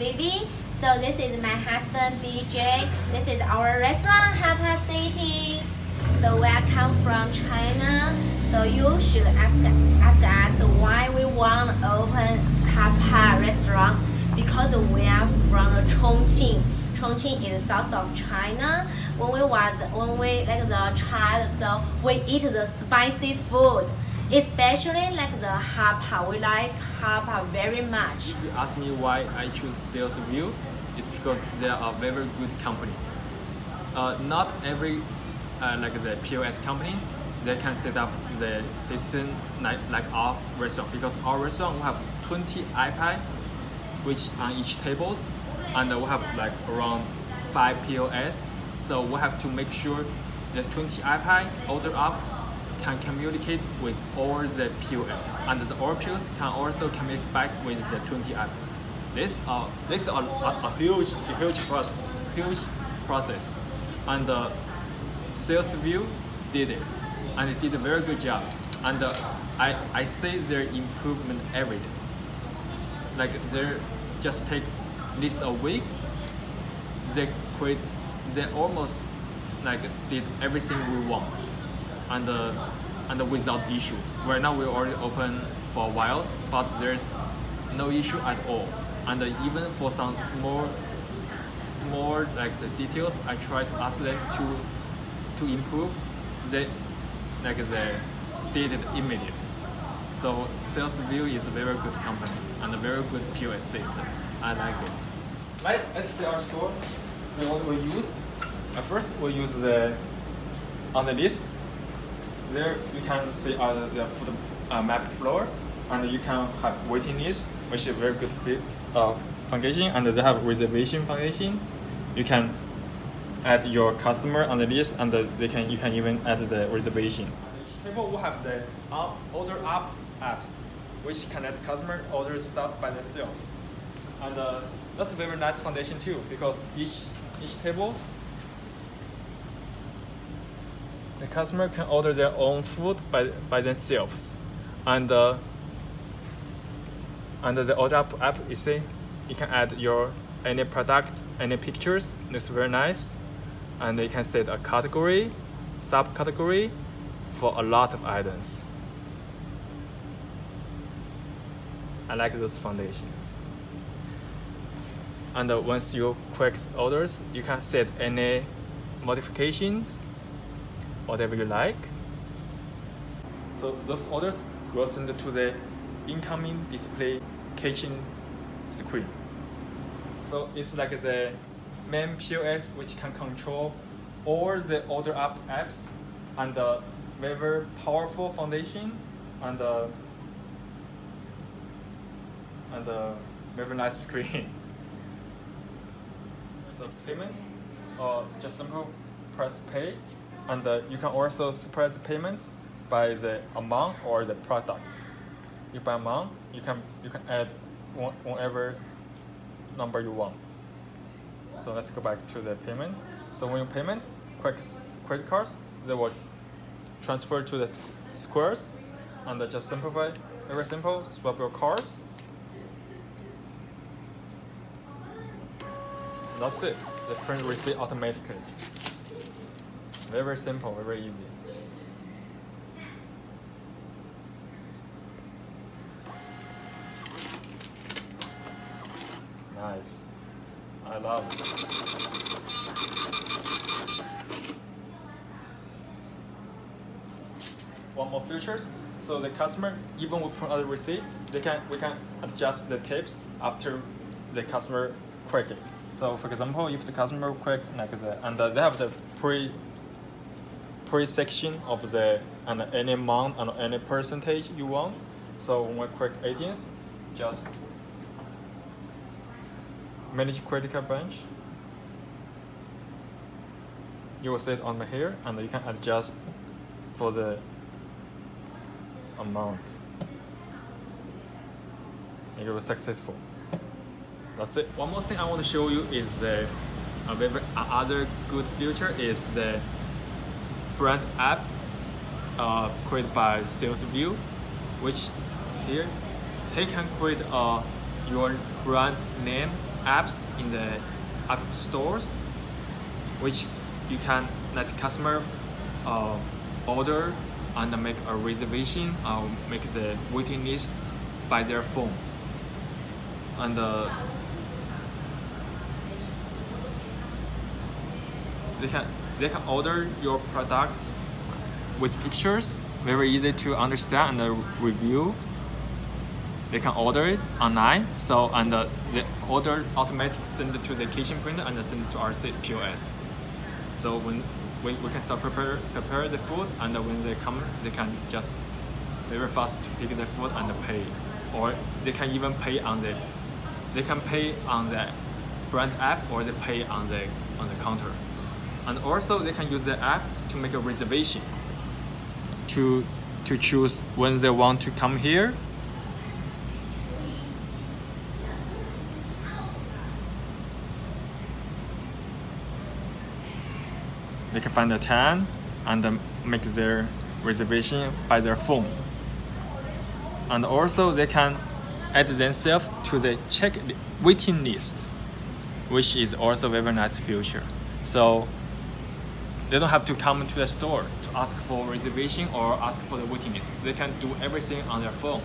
Vivi. So this is my husband BJ. This is our restaurant, Hot Pot City. So we come from China. So you should ask, ask us why we want to open Hapa restaurant because we are from Chongqing. Chongqing is south of China. When we was when we like the child, so we eat the spicy food. Especially like the hapa, we like hapa very much. If you ask me why I choose Sales View, it's because they are a very good company. Uh, not every uh, like the POS company, they can set up the system like, like us restaurant because our restaurant we have 20 iPad, which on each tables, and we have like around five POS. So we have to make sure the 20 iPad OrderUp can communicate with all the POS, and the all POS can also communicate back with the 20 apps. This uh, this is a, a, huge a huge process, huge process, and uh, SalesVu did it, and it did a very good job, and uh, I I see their improvement every day. Like they just take this a week, they create, they almost like did everything we want and uh, and without issue. Right now we already open for a while, but there's no issue at all. And even for some small, small like the details, I try to ask them to to improve. They like they did it immediately. So SalesVu is a very good company and a very good POS systems. I like it. Right, let's see our stores. So what we use. First we use the OnTheList there you can see uh, the food uh, map floor and you can have waiting list which is very good fit, uh, function and they have reservation function you can add your customer on the list and they can you can even add the reservation. Each table will have the up, OrderUp apps which can let customer order stuff by themselves. And uh, that's a very nice foundation too because each each tables the customer can order their own food by, by themselves. And uh, under the order app, app you see, you can add your any product, any pictures. Looks very nice. And you can set a category, subcategory for a lot of items. I like this foundation. And uh, once you click orders, you can set any modifications whatever you like. So those orders will send to the incoming display kitchen screen. So it's like the main POS which can control all the OrderUp apps and the very powerful foundation and the and the very nice screen. so payment, or just simple press pay and uh, you can also spread the payment by the amount or the product. If by amount, you can you can add whatever number you want. So let's go back to the payment. So when you payment, credit credit cards, they will transfer to the squares, and just simplify. Very simple. Swap your cards. That's it. The print receipt automatically. Very, very simple, very easy. Nice. I love it. One more features. So the customer, even with the receipt, they can we can adjust the tips after the customer click it. So for example, if the customer click like that, and they have the pre pre-section of the and any amount and any percentage you want. So when we click 18th, just manage credit card branch. You will see it on the here and you can adjust for the amount. It was successful. That's it. One more thing I want to show you is the uh, other good feature is the brand app uh, created by SalesVu, which here he can create uh, your brand name apps in the app stores, which you can let customer uh, order and make a reservation or make the waiting list by their phone. And uh, they can they can order your product with pictures, very easy to understand and review. They can order it online, so and uh, the order automatically send it to the kitchen printer and send it to our POS. So when we, we can start prepare prepare the food and when they come they can just very fast to pick the food and pay or they can even pay on the they can pay on the brand app or they pay on the on the counter and also they can use the app to make a reservation to to choose when they want to come here they can find the time and um, make their reservation by their phone. And also they can add themselves to the check waiting list, which is also a very nice feature. So they don't have to come to the store to ask for reservation or ask for the waiting list. They can do everything on their phone